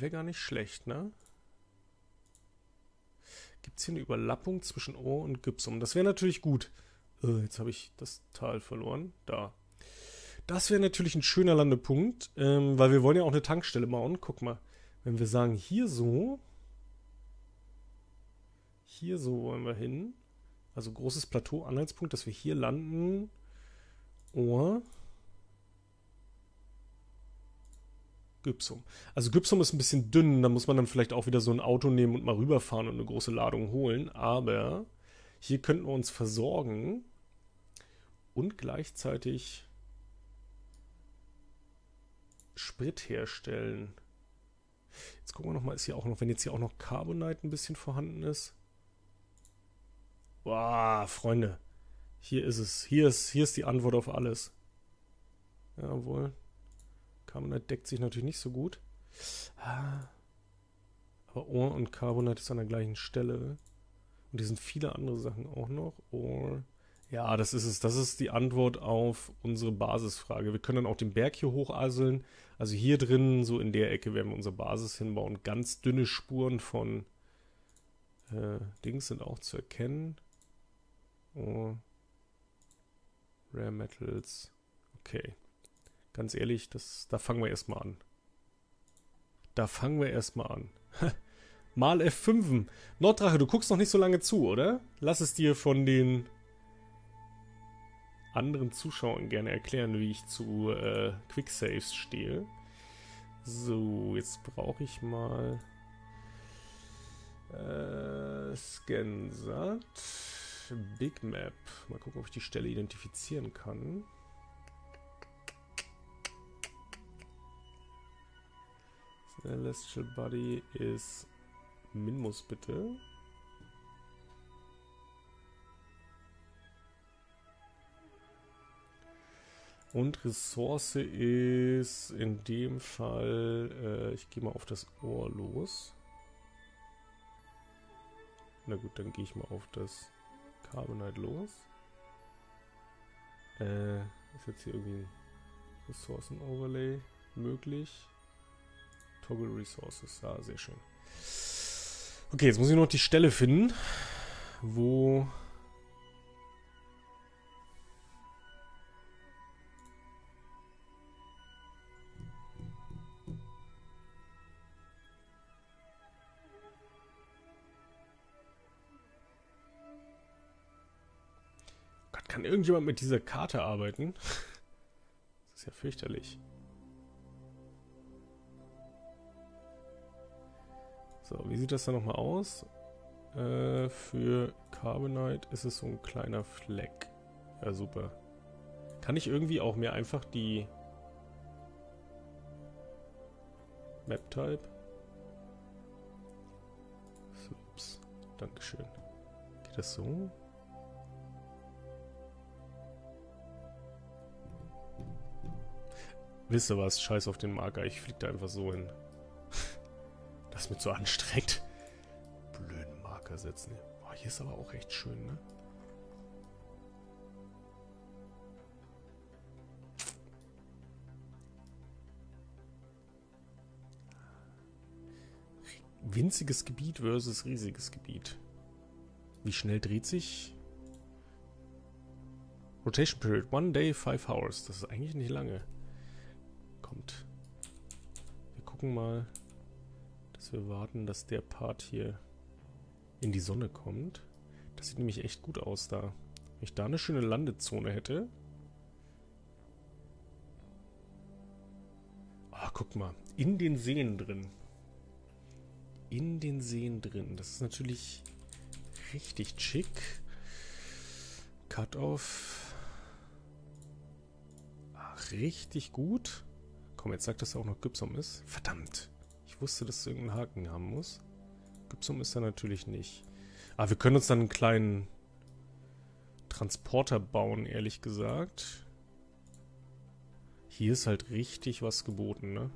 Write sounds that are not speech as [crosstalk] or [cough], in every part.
wäre gar nicht schlecht, ne? Gibt es hier eine Überlappung zwischen Ohr und Gypsum? Das wäre natürlich gut. Äh, jetzt habe ich das Tal verloren. Da. Das wäre natürlich ein schöner Landepunkt, ähm, weil wir wollen ja auch eine Tankstelle bauen. Guck mal, wenn wir sagen, hier so, hier so wollen wir hin. Also großes Plateau, Anhaltspunkt, dass wir hier landen. Ohr. Gypsum. Also Gypsum ist ein bisschen dünn, da muss man dann vielleicht auch wieder so ein Auto nehmen und mal rüberfahren und eine große Ladung holen. Aber hier könnten wir uns versorgen und gleichzeitig Sprit herstellen. Jetzt gucken wir nochmal, ist hier auch noch, wenn jetzt hier auch noch Carbonite ein bisschen vorhanden ist. Boah, Freunde. Hier ist es. Hier ist, hier ist die Antwort auf alles. Jawohl. Carbonite deckt sich natürlich nicht so gut. Ah. Aber Ohr und Carbonite ist an der gleichen Stelle. Und hier sind viele andere Sachen auch noch. Ohr. Ja, das ist es. Das ist die Antwort auf unsere Basisfrage. Wir können dann auch den Berg hier hochalseln. Also hier drin, so in der Ecke, werden wir unsere Basis hinbauen. Ganz dünne Spuren von äh, Dings sind auch zu erkennen. Oh. Rare Metals. Okay. Ganz ehrlich, das, da fangen wir erstmal an. Da fangen wir erstmal an. [laughs] Mal F5. Norddrache, du guckst noch nicht so lange zu, oder? Lass es dir von den anderen Zuschauern gerne erklären, wie ich zu äh, Quicksaves stehe. So, jetzt brauche ich mal äh, Scansat. Big Map. Mal gucken, ob ich die Stelle identifizieren kann. Celestial Body ist Minmus bitte. Und Ressource ist in dem Fall, äh, ich gehe mal auf das Ohr los. Na gut, dann gehe ich mal auf das Carbonite los. Äh, ist jetzt hier irgendwie ein Ressourcen-Overlay möglich? Toggle Resources, ja, sehr schön. Okay, jetzt muss ich noch die Stelle finden, wo Kann irgendjemand mit dieser Karte arbeiten? [laughs] Das ist ja fürchterlich. So, wie sieht das dann nochmal aus? Äh, für Carbonite ist es so ein kleiner Fleck. Ja, super. Kann ich irgendwie auch mir einfach die Map-Type? Ups, Dankeschön. Geht das so? Wisst ihr was? Scheiß auf den Marker. Ich flieg da einfach so hin. Das ist mir zu anstrengend. Blöden Marker setzen. Oh, hier ist aber auch echt schön, ne? Winziges Gebiet versus riesiges Gebiet. Wie schnell dreht sich? Rotation Period, one day, five hours. Das ist eigentlich nicht lange kommt. Wir gucken mal, dass wir warten, dass der Part hier in die Sonne kommt. Das sieht nämlich echt gut aus da. Wenn ich da eine schöne Landezone hätte. Ah, guck mal. In den Seen drin. In den Seen drin. Das ist natürlich richtig schick. Cut-off. Ach, richtig gut. Komm, jetzt sagt, dass er auch noch Gypsum ist. Verdammt. Wusste, dass es irgendeinen Haken haben muss. Gypsum ist er natürlich nicht. Aber wir können uns dann einen kleinen Transporter bauen, ehrlich gesagt. Hier ist halt richtig was geboten, ne?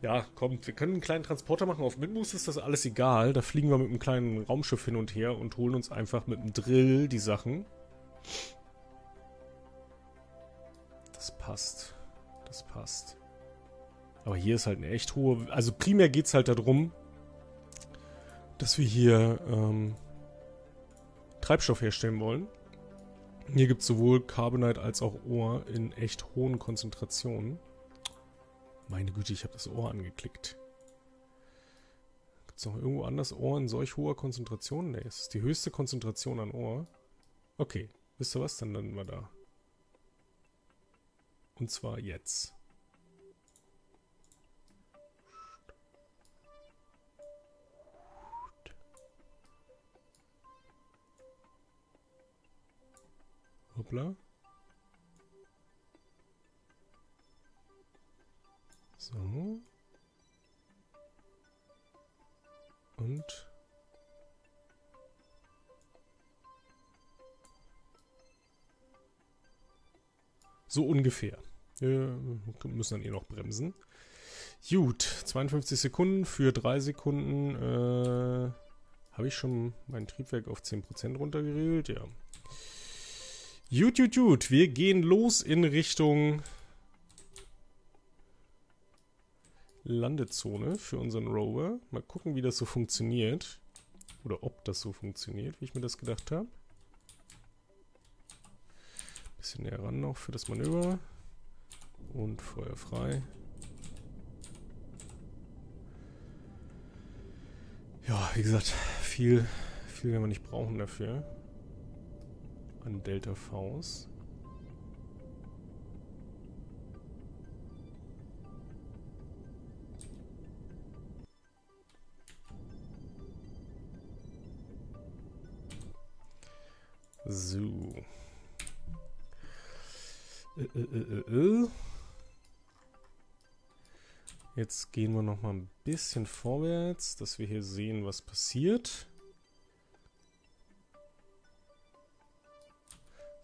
Ja, kommt, wir können einen kleinen Transporter machen. Auf Minmus ist das alles egal. Da fliegen wir mit einem kleinen Raumschiff hin und her und holen uns einfach mit dem Drill die Sachen. Das passt. Das passt. Aber hier ist halt eine echt hohe... Also primär geht es halt darum, dass wir hier ähm, Treibstoff herstellen wollen. Hier gibt es sowohl Carbonite als auch Ohr in echt hohen Konzentrationen. Meine Güte, ich habe das Ohr angeklickt. Gibt es noch irgendwo anders Ohr in solch hoher Konzentration? Ne, es ist die höchste Konzentration an Ohr. Okay, wisst ihr was? Dann landen wir da. Und zwar jetzt. Hoppla. So. Und so ungefähr. Wir müssen dann eh noch bremsen. Gut, 52 Sekunden für 3 Sekunden. Äh, Habe ich schon mein Triebwerk auf 10% runtergeregelt? Ja. Gut, gut, gut. Wir gehen los in Richtung Landezone für unseren Rover. Mal gucken, wie das so funktioniert. Oder ob das so funktioniert, wie ich mir das gedacht habe. Bisschen näher ran noch für das Manöver. Und Feuer frei. Ja, wie gesagt, viel, viel werden wir nicht brauchen dafür. An Delta Vs. So. Äh, äh, äh, Jetzt gehen wir noch mal ein bisschen vorwärts, dass wir hier sehen, was passiert.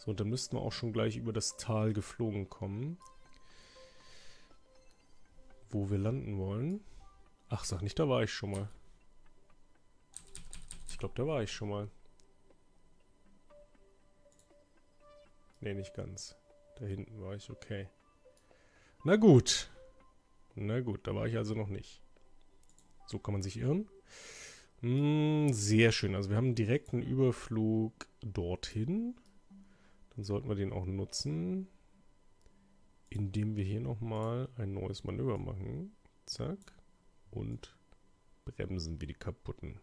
So, dann müssten wir auch schon gleich über das Tal geflogen kommen. Wo wir landen wollen. Ach, sag nicht, da war ich schon mal. Ich glaube, da war ich schon mal. Ne, nicht ganz. Da hinten war ich, okay. Na gut. Na gut, da war ich also noch nicht. So kann man sich irren. Hm, sehr schön. Also wir haben direkt einen Überflug dorthin. Dann sollten wir den auch nutzen, indem wir hier nochmal ein neues Manöver machen. Zack. Und bremsen wie die kaputten.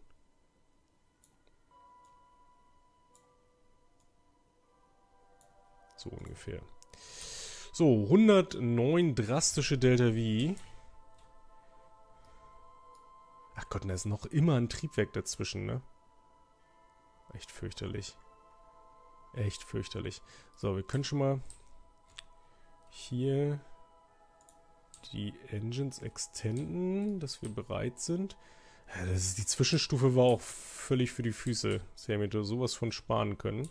So ungefähr. So, 109 drastische Delta V. Ach Gott, da ist noch immer ein Triebwerk dazwischen, ne? Echt fürchterlich. Echt fürchterlich. So, wir können schon mal hier die Engines extenden, dass wir bereit sind. Ja, das ist, die Zwischenstufe war auch völlig für die Füße. Sie hätten mir sowas von sparen können.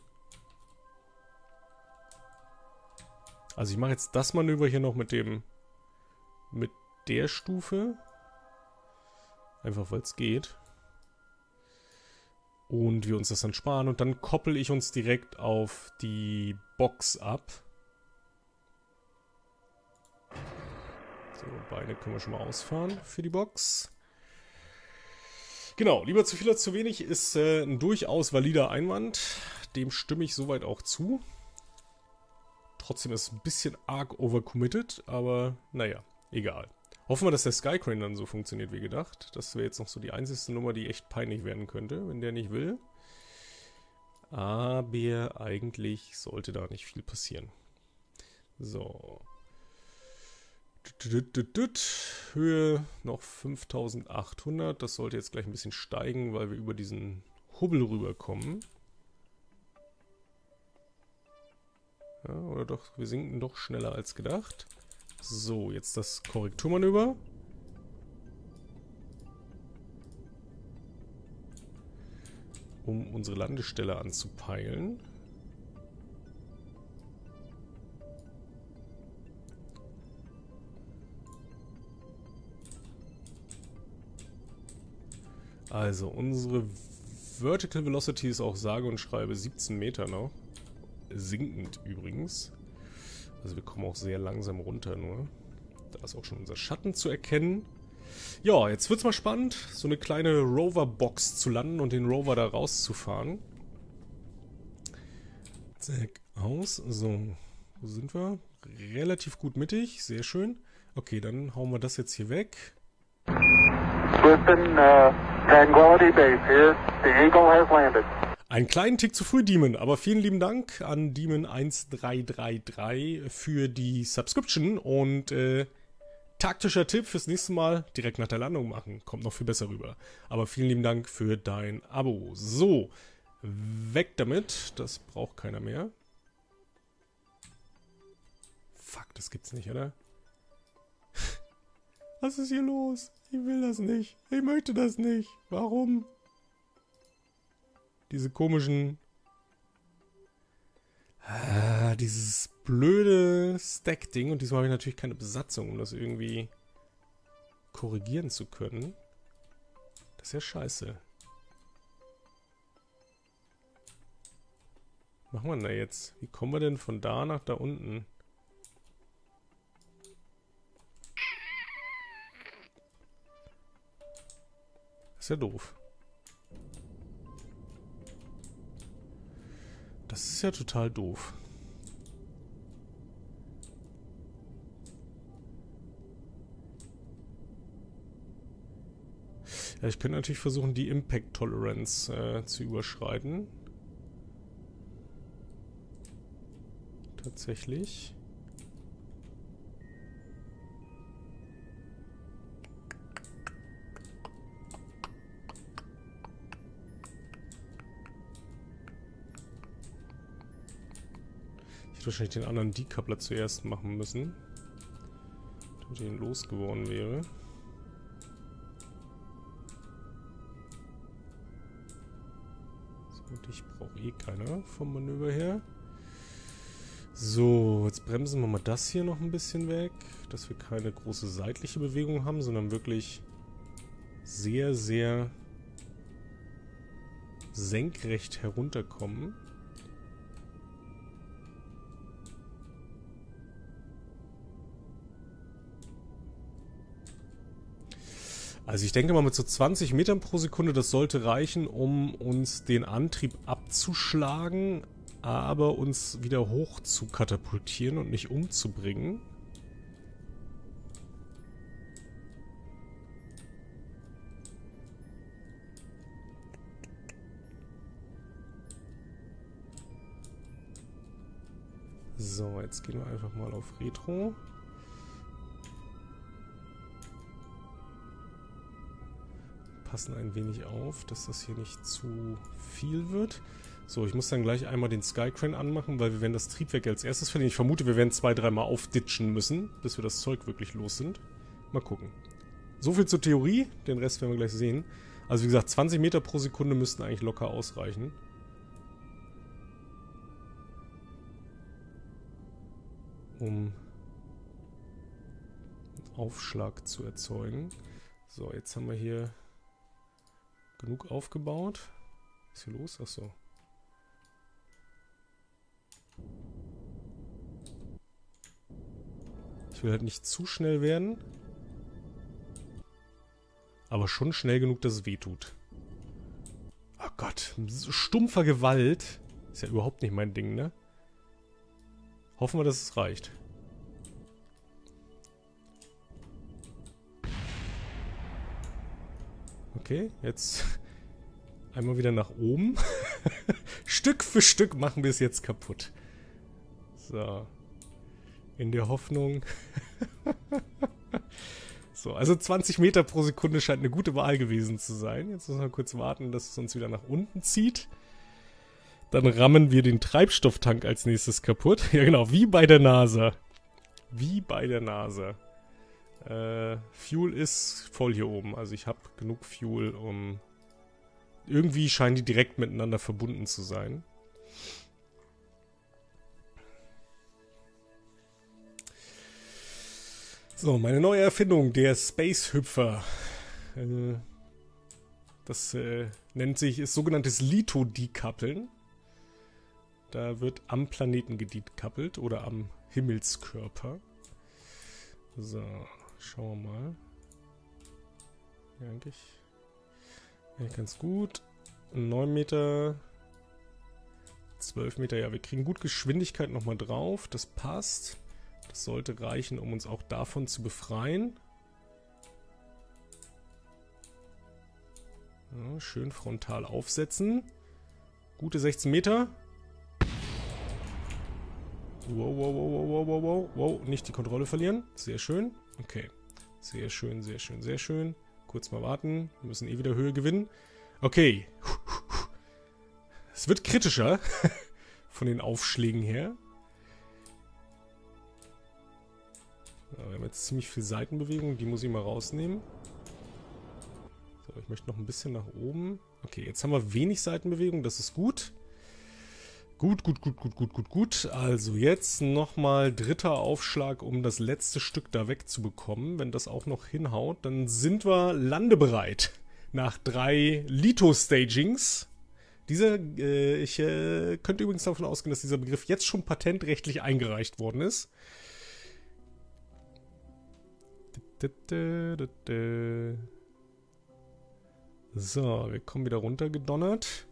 Also ich mache jetzt das Manöver hier noch mit dem mit der Stufe. Einfach weil es geht. Und wir uns das dann sparen. Und dann koppel ich uns direkt auf die Box ab. So, Beine können wir schon mal ausfahren für die Box. Genau, lieber zu viel als zu wenig ist äh, ein durchaus valider Einwand. Dem stimme ich soweit auch zu. Trotzdem ist es ein bisschen arg overcommitted, aber naja, egal. Hoffen wir, dass der Skycrane dann so funktioniert wie gedacht. Das wäre jetzt noch so die einzige Nummer, die echt peinlich werden könnte, wenn der nicht will. Aber eigentlich sollte da nicht viel passieren. So. Höhe noch 5800. Das sollte jetzt gleich ein bisschen steigen, weil wir über diesen Hubbel rüberkommen. Ja, oder doch, wir sinken doch schneller als gedacht. So, jetzt das Korrekturmanöver. Um unsere Landestelle anzupeilen. Also, unsere Vertical Velocity ist auch sage und schreibe 17 Meter noch sinkend übrigens. Also wir kommen auch sehr langsam runter nur. Da ist auch schon unser Schatten zu erkennen. Ja, jetzt wird's mal spannend, so eine kleine Rover-Box zu landen und den Rover da rauszufahren. Zack, aus. So, wo sind wir? Relativ gut mittig, sehr schön. Okay, dann hauen wir das jetzt hier weg. Houston, uh, Tranquility Base here. The Eagle has landed. Einen kleinen Tick zu früh, Demon, aber vielen lieben Dank an Demon1333 für die Subscription und äh, taktischer Tipp fürs nächste Mal direkt nach der Landung machen. Kommt noch viel besser rüber. Aber vielen lieben Dank für dein Abo. So, weg damit. Das braucht keiner mehr. Fuck, das gibt's nicht, oder? [laughs] Was ist hier los? Ich will das nicht. Ich möchte das nicht. Warum? Diese komischen... Ah, dieses blöde Stack-Ding. Und diesmal habe ich natürlich keine Besatzung, um das irgendwie korrigieren zu können. Das ist ja scheiße. Was machen wir denn da jetzt? Wie kommen wir denn von da nach da unten? Das ist ja doof. Das ist ja total doof. Ja, ich könnte natürlich versuchen, die Impact Tolerance äh, zu überschreiten. Tatsächlich. Wahrscheinlich den anderen Decoupler zuerst machen müssen. Damit ich ihn losgeworden wäre. So, dich braucht eh keiner vom Manöver her. So, jetzt bremsen wir mal das hier noch ein bisschen weg, dass wir keine große seitliche Bewegung haben, sondern wirklich sehr, sehr senkrecht herunterkommen. Also ich denke mal mit so 20 Metern pro Sekunde, das sollte reichen, um uns den Antrieb abzuschlagen, aber uns wieder hoch zu katapultieren und nicht umzubringen. So, jetzt gehen wir einfach mal auf Retro. Passen ein wenig auf, dass das hier nicht zu viel wird. So, ich muss dann gleich einmal den Skycrane anmachen, weil wir werden das Triebwerk als erstes verlieren. Ich vermute, wir werden zwei, dreimal aufditschen müssen, bis wir das Zeug wirklich los sind. Mal gucken. So viel zur Theorie, den Rest werden wir gleich sehen. Also wie gesagt, 20 Meter pro Sekunde müssten eigentlich locker ausreichen. Um Aufschlag zu erzeugen. So, jetzt haben wir hier genug aufgebaut. Was ist hier los? Achso. Ich will halt nicht zu schnell werden. Aber schon schnell genug, dass es weh tut. Oh Gott, stumpfer Gewalt. Ist ja überhaupt nicht mein Ding, ne? Hoffen wir, dass es reicht. Okay, jetzt [laughs] einmal wieder nach oben. [laughs] Stück für Stück machen wir es jetzt kaputt. So. In der Hoffnung. [laughs] so, also 20 Meter pro Sekunde scheint eine gute Wahl gewesen zu sein. Jetzt müssen wir kurz warten, dass es uns wieder nach unten zieht. Dann rammen wir den Treibstofftank als nächstes kaputt. Ja genau, wie bei der NASA. Wie bei der NASA. Äh, Fuel ist voll hier oben. Also ich habe genug Fuel, um... Irgendwie scheinen die direkt miteinander verbunden zu sein. So, meine neue Erfindung, der Space-Hüpfer. Äh, das äh, nennt sich, ist sogenanntes Lito-Decoupeln. Da wird am Planeten gedecoupled oder am Himmelskörper. So, schauen wir mal. Ja, eigentlich, eigentlich ganz gut. 9 Meter. 12 Meter, ja, wir kriegen gut Geschwindigkeit nochmal drauf. Das passt. Das sollte reichen, um uns auch davon zu befreien. Ja, schön frontal aufsetzen. Gute 16 Meter. Wow, wow, wow, wow, wow, wow, wow. Wow, nicht die Kontrolle verlieren. Sehr schön. Okay. Sehr schön, sehr schön, sehr schön. Kurz mal warten. Wir müssen eh wieder Höhe gewinnen. Okay. Es wird kritischer. [laughs] Von den Aufschlägen her. Wir haben jetzt ziemlich viel Seitenbewegung. Die muss ich mal rausnehmen. So, ich möchte noch ein bisschen nach oben. Okay, jetzt haben wir wenig Seitenbewegung. Das ist gut. Gut, gut, gut, gut, gut, gut, gut. Also jetzt nochmal dritter Aufschlag, um das letzte Stück da wegzubekommen. Wenn das auch noch hinhaut, dann sind wir landebereit. Nach drei Lito-Stagings. Dieser, äh, ich äh, könnte übrigens davon ausgehen, dass dieser Begriff jetzt schon patentrechtlich eingereicht worden ist. So, wir kommen wieder runtergedonnert.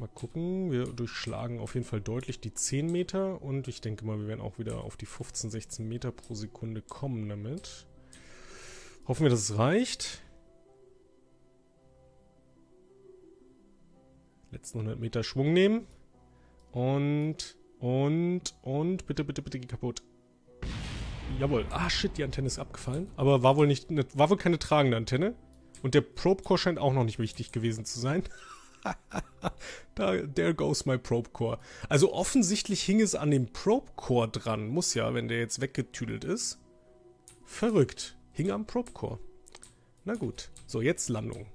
Mal gucken. Wir durchschlagen auf jeden Fall deutlich die 10 Meter und ich denke mal, wir werden auch wieder auf die 15, 16 Meter pro Sekunde kommen damit. Hoffen wir, dass es reicht. Letzten 100 Meter Schwung nehmen. Und, und, und, bitte, bitte, bitte, geh kaputt. Jawohl. Ah, shit, die Antenne ist abgefallen. Aber war wohl nicht, war wohl keine tragende Antenne. Und der Probe-Core scheint auch noch nicht wichtig gewesen zu sein. [laughs] [laughs] da, there goes my Probe Core. Also offensichtlich hing es an dem Probe Core dran. Muss ja, wenn der jetzt weggetüdelt ist. Verrückt. Hing am Probe Core. Na gut. So, jetzt Landung.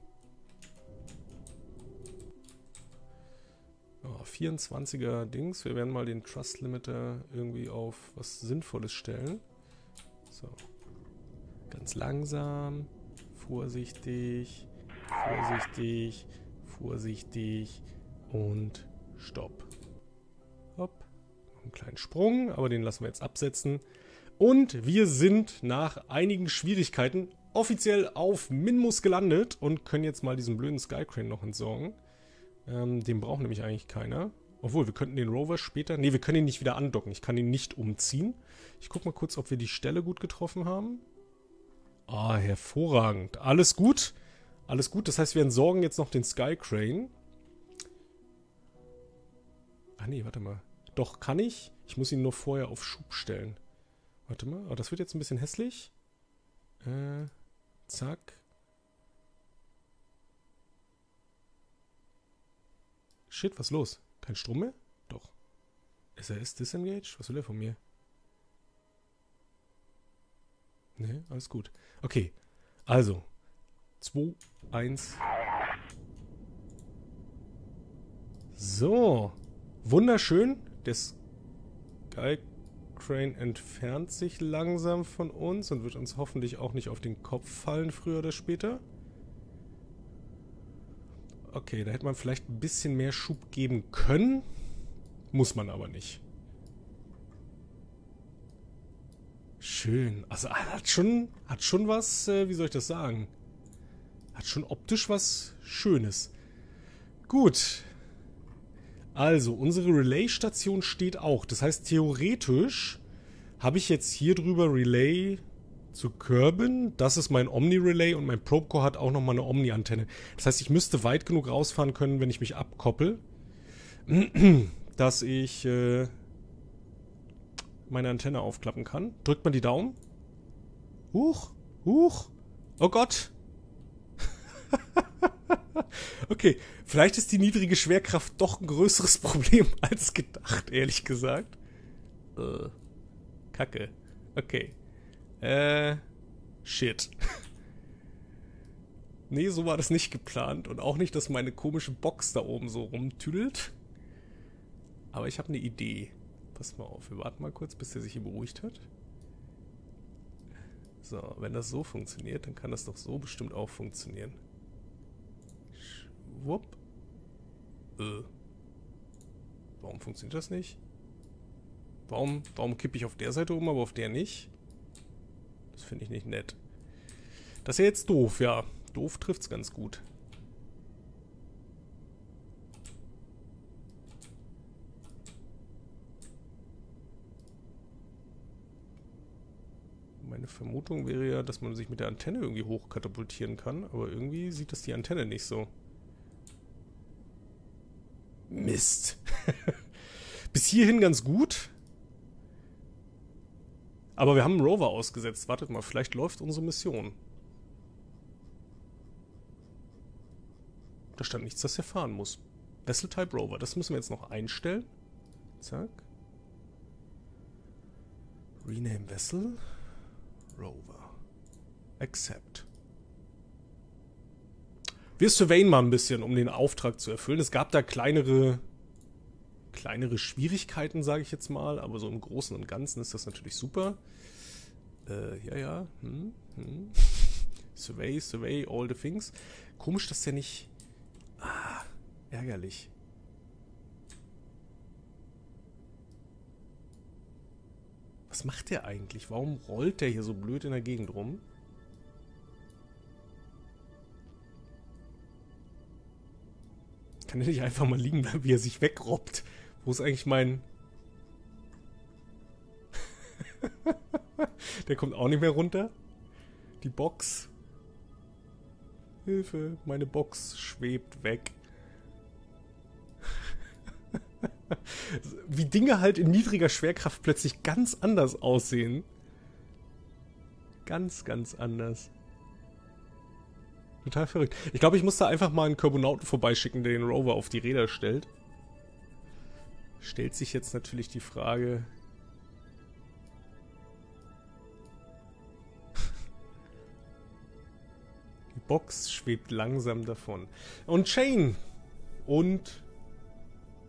Oh, 24er Dings. Wir werden mal den Trust Limiter irgendwie auf was Sinnvolles stellen. So. Ganz langsam. Vorsichtig. Vorsichtig vorsichtig und stopp. Hopp. Einen kleinen Sprung, aber den lassen wir jetzt absetzen. Und wir sind nach einigen Schwierigkeiten offiziell auf Minmus gelandet und können jetzt mal diesen blöden Skycrane noch entsorgen. Ähm, den braucht nämlich eigentlich keiner. Obwohl, wir könnten den Rover später... Ne, wir können ihn nicht wieder andocken. Ich kann ihn nicht umziehen. Ich guck mal kurz, ob wir die Stelle gut getroffen haben. Ah, hervorragend. Alles gut. Alles gut, das heißt, wir entsorgen jetzt noch den Sky Crane. Ah nee, warte mal. Doch, kann ich. Ich muss ihn nur vorher auf Schub stellen. Warte mal, oh, das wird jetzt ein bisschen hässlich. Äh, zack. Shit, was ist los? Kein Strom mehr? Doch. SAS disengaged? Was will er von mir? Ne, alles gut. Okay, also 2, 1. So. Wunderschön. Der Sky Crane entfernt sich langsam von uns und wird uns hoffentlich auch nicht auf den Kopf fallen, früher oder später. Okay, da hätte man vielleicht ein bisschen mehr Schub geben können. Muss man aber nicht. Schön. Also hat schon, hat schon was, äh, wie soll ich das sagen? Hat schon optisch was Schönes. Gut. Also, unsere Relay-Station steht auch. Das heißt, theoretisch habe ich jetzt hier drüber Relay zu Kerbin. Das ist mein Omni-Relay und mein Probecore hat auch nochmal eine Omni-Antenne. Das heißt, ich müsste weit genug rausfahren können, wenn ich mich abkoppel, [clears throat] dass ich äh, meine Antenne aufklappen kann. Drückt man die Daumen. Huch, huch. Oh Gott. [laughs] okay, vielleicht ist die niedrige Schwerkraft doch ein größeres Problem [laughs] als gedacht, ehrlich gesagt. Äh, Kacke. Okay. Äh, shit. [laughs] nee, so war das nicht geplant. Und auch nicht, dass meine komische Box da oben so rumtüdelt. Aber ich habe eine Idee. Pass mal auf, wir warten mal kurz, bis der sich hier beruhigt hat. So, wenn das so funktioniert, dann kann das doch so bestimmt auch funktionieren. Wupp. Äh. Warum funktioniert das nicht? Warum, warum kippe ich auf der Seite um, aber auf der nicht? Das finde ich nicht nett. Das ist ja jetzt doof, ja. Doof trifft's ganz gut. Meine Vermutung wäre ja, dass man sich mit der Antenne irgendwie hochkatapultieren kann, aber irgendwie sieht das die Antenne nicht so. Mist. [laughs] Bis hierhin ganz gut. Aber wir haben einen Rover ausgesetzt. Wartet mal, vielleicht läuft unsere Mission. Da stand nichts, dass er fahren muss. Vessel Type Rover. Das müssen wir jetzt noch einstellen. Zack. Rename Vessel. Rover. Accept. Wir surveyen mal ein bisschen, um den Auftrag zu erfüllen. Es gab da kleinere, kleinere Schwierigkeiten, sage ich jetzt mal, aber so im Großen und Ganzen ist das natürlich super. Äh, ja, ja. Hm, hm. [laughs] survey, survey, all the things. Komisch, dass der nicht. Ah, ärgerlich. Was macht der eigentlich? Warum rollt der hier so blöd in der Gegend rum? Kann er nicht einfach mal liegen bleiben, wie er sich wegrobbt? Wo ist eigentlich mein... [laughs] Der kommt auch nicht mehr runter. Die Box. Hilfe, meine Box schwebt weg. [laughs] Wie Dinge halt in niedriger Schwerkraft plötzlich ganz anders aussehen. Ganz, ganz anders. Total verrückt. Ich glaube, ich muss da einfach mal einen Carbonauten vorbeischicken, der den Rover auf die Räder stellt. Stellt sich jetzt natürlich die Frage... [laughs] die Box schwebt langsam davon. Und Shane und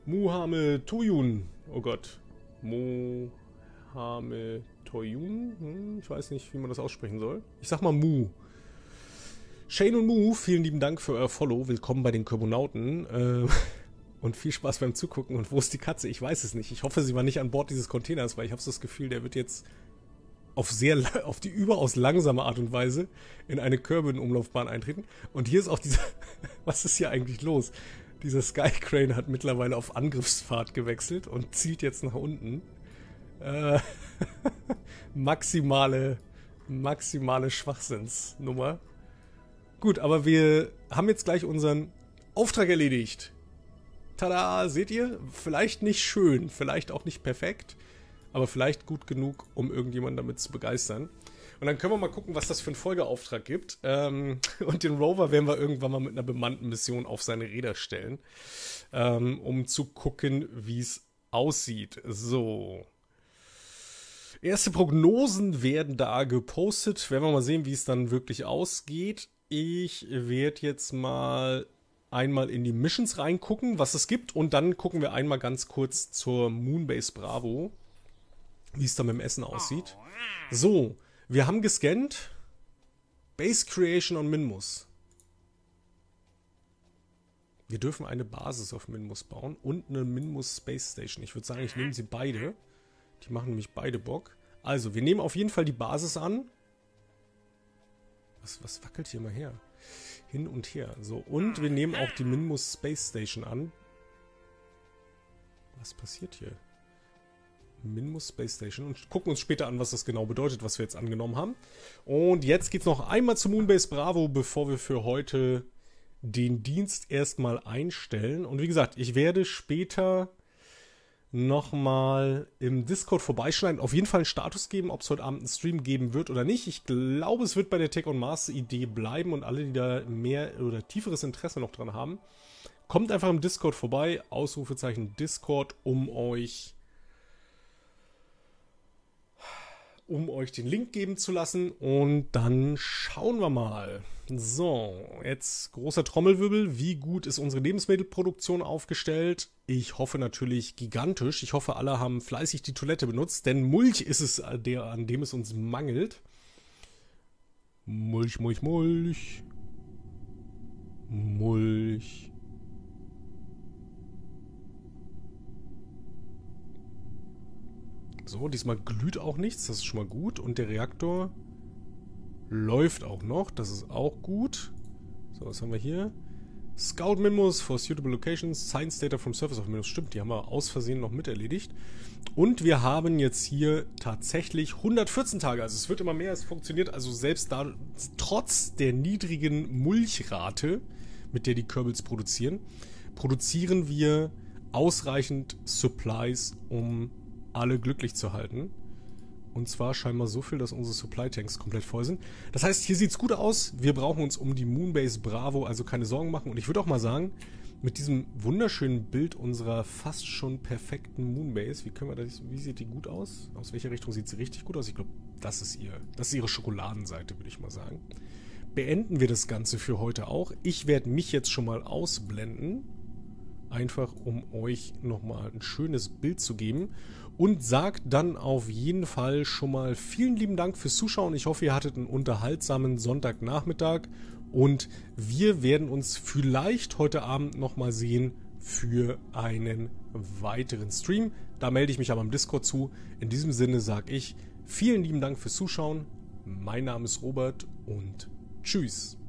Muhame Toyun. Oh Gott. Muhame Toyun? Hm, ich weiß nicht, wie man das aussprechen soll. Ich sag mal Mu. Shane und Mu, vielen lieben Dank für euer Follow. Willkommen bei den Körbonauten. Äh, [laughs] und viel Spaß beim Zugucken. Und wo ist die Katze? Ich weiß es nicht. Ich hoffe, sie war nicht an Bord dieses Containers, weil ich habe so das Gefühl, der wird jetzt auf sehr auf die überaus langsame Art und Weise in eine Körbenumlaufbahn eintreten. Und hier ist auch dieser. [laughs] Was ist hier eigentlich los? Dieser Skycrane hat mittlerweile auf Angriffsfahrt gewechselt und zielt jetzt nach unten. Äh, [laughs] maximale, maximale Schwachsinnsnummer. Gut, aber wir haben jetzt gleich unseren Auftrag erledigt. Tada, seht ihr? Vielleicht nicht schön, vielleicht auch nicht perfekt, aber vielleicht gut genug, um irgendjemanden damit zu begeistern. Und dann können wir mal gucken, was das für einen Folgeauftrag gibt. Ähm, [laughs] und den Rover werden wir irgendwann mal mit einer bemannten Mission auf seine Räder stellen, ähm, um zu gucken, wie es aussieht. So. Erste Prognosen werden da gepostet. Werden wir mal sehen, wie es dann wirklich ausgeht. Ich werde jetzt mal einmal in die Missions reingucken, was es gibt, und dann gucken wir einmal ganz kurz zur Moonbase Bravo, wie es da mit dem Essen aussieht. So, wir haben gescannt. Base Creation on Minmus. Wir dürfen eine Basis auf Minmus bauen und eine Minmus Space Station. Ich würde sagen, ich nehme sie beide. Die machen nämlich beide Bock. Also, wir nehmen auf jeden Fall die Basis an. Was, was wackelt hier mal her? Hin und her. So, und wir nehmen auch die Minmus Space Station an. Was passiert hier? Minmus Space Station und gucken uns später an, was das genau bedeutet, was wir jetzt angenommen haben. Und jetzt geht es noch einmal zu Moonbase Bravo, bevor wir für heute den Dienst erstmal einstellen. Und wie gesagt, ich werde später nochmal im Discord vorbeischneiden, auf jeden Fall einen Status geben, ob es heute Abend einen Stream geben wird oder nicht. Ich glaube, es wird bei der Tech on Mars Idee bleiben und alle, die da mehr oder tieferes Interesse noch dran haben, kommt einfach im Discord vorbei, Ausrufezeichen Discord, um euch um euch den Link geben zu lassen und dann schauen wir mal. So, jetzt großer Trommelwirbel. Wie gut ist unsere Lebensmittelproduktion aufgestellt? Ich hoffe natürlich gigantisch. Ich hoffe, alle haben fleißig die Toilette benutzt, denn Mulch ist es, der, an dem es uns mangelt. Mulch, Mulch, Mulch. Mulch. So, diesmal glüht auch nichts, das ist schon mal gut. Und der Reaktor läuft auch noch, das ist auch gut. So, was haben wir hier? Scout Memos for suitable locations, Science Data from Surface of Memos. Stimmt, die haben wir aus Versehen noch miterledigt. Und wir haben jetzt hier tatsächlich 114 Tage. Also es wird immer mehr, es funktioniert also selbst da, trotz der niedrigen Mulchrate, mit der die Kerbals produzieren, produzieren wir ausreichend Supplies, um alle glücklich zu halten. Und zwar scheinbar so viel, dass unsere Supply Tanks komplett voll sind. Das heißt, hier sieht es gut aus. Wir brauchen uns um die Moonbase Bravo also keine Sorgen machen. Und ich würde auch mal sagen, mit diesem wunderschönen Bild unserer fast schon perfekten Moonbase, wie können wir das, wie sieht die gut aus? Aus welcher Richtung sieht sie richtig gut aus? Ich glaube, das ist ihr, das ist ihre Schokoladenseite, würde ich mal sagen. Beenden wir das Ganze für heute auch. Ich werde mich jetzt schon mal ausblenden einfach um euch nochmal ein schönes Bild zu geben. Und sagt dann auf jeden Fall schon mal vielen lieben Dank fürs Zuschauen. Ich hoffe, ihr hattet einen unterhaltsamen Sonntagnachmittag. Und wir werden uns vielleicht heute Abend nochmal sehen für einen weiteren Stream. Da melde ich mich aber im Discord zu. In diesem Sinne sage ich vielen lieben Dank fürs Zuschauen. Mein Name ist Robert und tschüss.